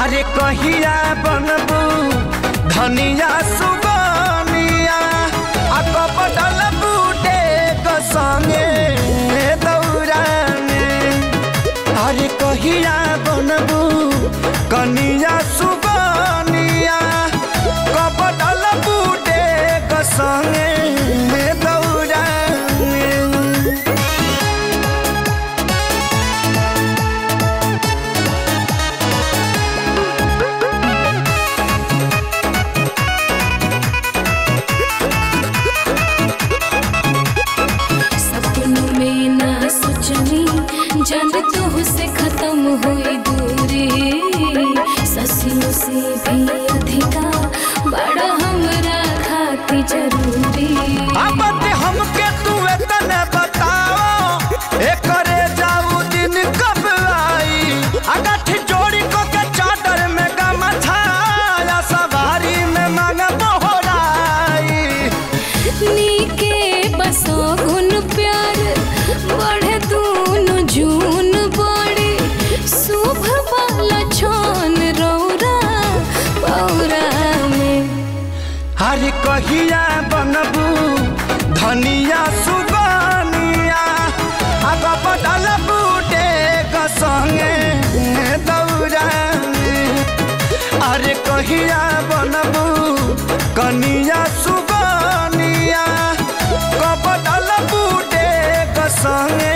अरे कहिया बनबू? धनिया, सुगनिया। आ कपटल बूटे क संगे दौरा अरे कहिया बनबू? कनिया जब तू से खत्म हुई दूरी ससियों से भी कहिया बनबू? धनिया, सुगनिया। अब बदल बूटे संगे दौरा अरे कहिया बनबू? कनिया, सुगनिया। कबदल बूटे संगे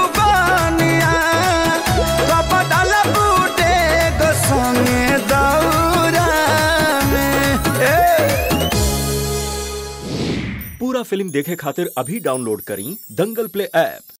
फ़िल्म देखे खातिर अभी डाउनलोड करी दंगल प्ले ऐप।